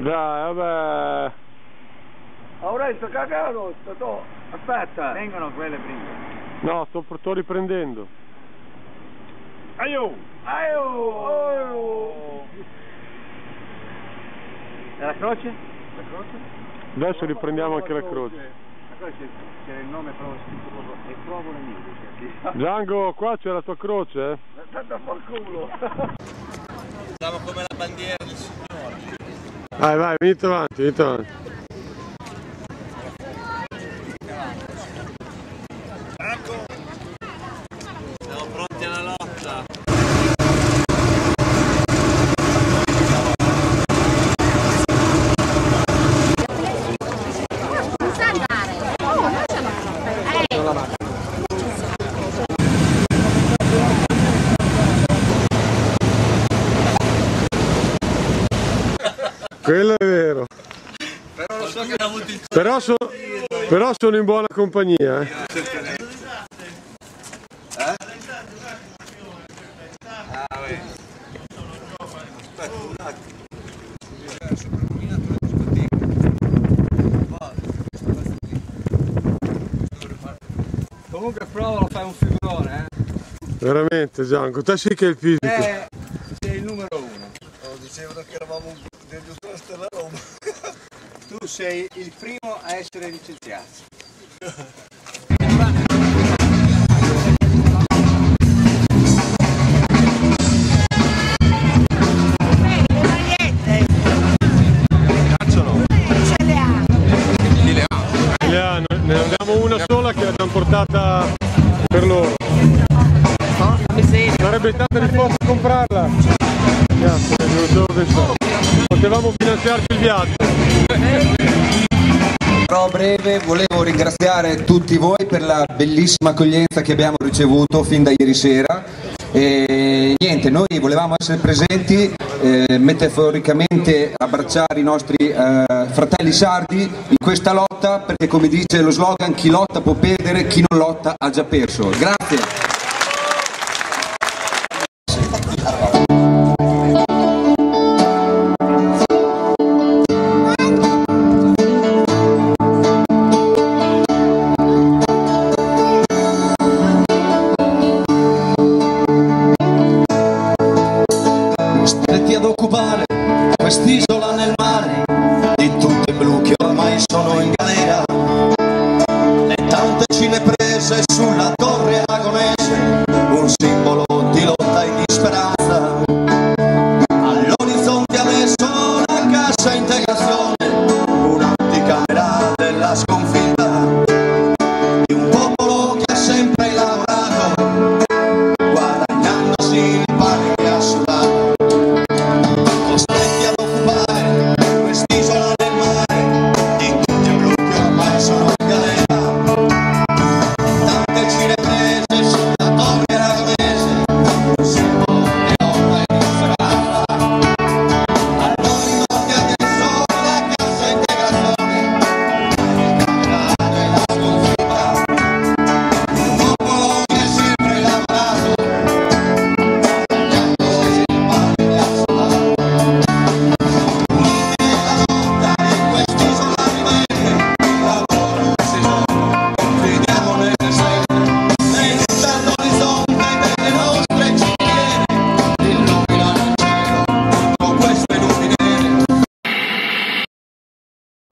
Dai, vabbè. Aurelio, cagalo, to. aspetta. Vengono quelle prima. No, sto, sto riprendendo. Aio! Aio! Aio! E la croce? La croce? Adesso riprendiamo anche la croce. La croce c'era il nome proprio scritto proprio e provo nemico. Django, qua c'è la tua croce? eh? Tanto fa il culo. Siamo come la bandiera del Signore. Vai, vai, venite avanti, venite avanti. Ecco. Siamo pronti alla lotta. Quello è vero. Però lo so il Però, so- però sono in buona compagnia. eh. Comunque provalo, fai un figurone, Veramente, Django. Te sì che è il fisico. eh. sei il numero uno. Oh, dicevano che eravamo degli usuali della Roma. Tu sei il primo a essere licenziato. Ne abbiamo una sola che l'abbiamo portata per loro. Sarebbe stata comprarla. Non so dove sono potevamo finanziarci il viaggio. Però breve volevo ringraziare tutti voi per la bellissima accoglienza che abbiamo ricevuto fin da ieri sera. E niente, noi volevamo essere presenti, eh, metaforicamente abbracciare i nostri eh, fratelli sardi in questa lotta perché come dice lo slogan chi lotta può perdere, chi non lotta ha già perso. Grazie.